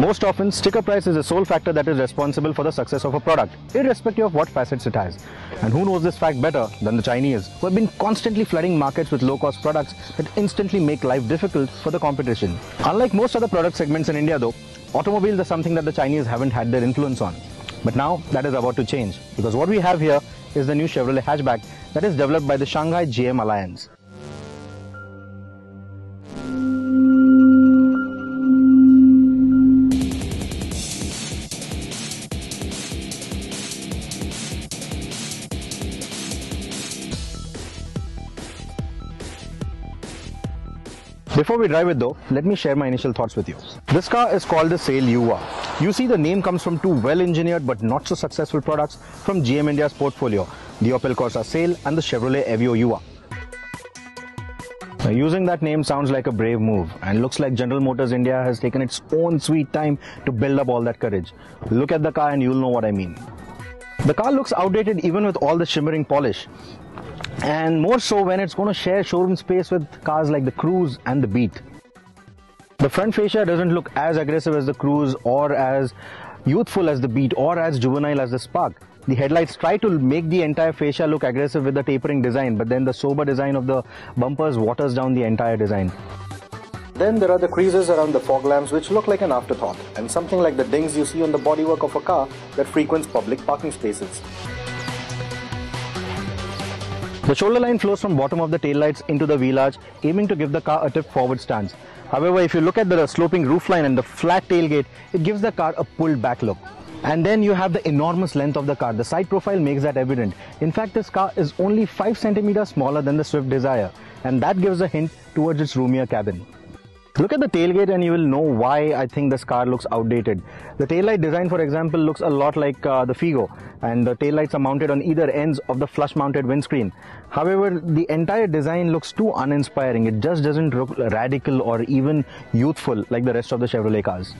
Most often, sticker price is the sole factor that is responsible for the success of a product, irrespective of what facets it has. And who knows this fact better than the Chinese, who have been constantly flooding markets with low-cost products that instantly make life difficult for the competition. Unlike most other product segments in India though, automobiles are something that the Chinese haven't had their influence on. But now that is about to change because what we have here is the new Chevrolet hatchback that is developed by the Shanghai GM Alliance. Before we drive it though, let me share my initial thoughts with you. This car is called the Sail U-VA. You see the name comes from two well-engineered but not so successful products from GM India's portfolio, the Opel Corsa Sail and the Chevrolet Aveo U-VA. Now, using that name sounds like a brave move and looks like General Motors India has taken its own sweet time to build up all that courage. Look at the car and you'll know what I mean. The car looks outdated even with all the shimmering polish and more so when it's going to share showroom space with cars like the Cruze and the Beat. The front fascia doesn't look as aggressive as the Cruze or as youthful as the Beat or as juvenile as the Spark. The headlights try to make the entire fascia look aggressive with the tapering design, but then the sober design of the bumpers waters down the entire design. Then there are the creases around the fog lamps which look like an afterthought and something like the dings you see on the bodywork of a car that frequents public parking spaces. The shoulder line flows from bottom of the tail lights into the wheel arch, aiming to give the car a tip forward stance. However, if you look at the sloping roofline and the flat tailgate, it gives the car a pulled back look. And then you have the enormous length of the car. The side profile makes that evident. In fact, this car is only 5 centimeters smaller than the Swift Dzire, and that gives a hint towards its roomier cabin. Look at the tailgate and you will know why I think this car looks outdated. The taillight design for example looks a lot like uh, the Figo and the taillights are mounted on either ends of the flush mounted windscreen. However, the entire design looks too uninspiring. It just doesn't look radical or even youthful like the rest of the Chevrolet cars.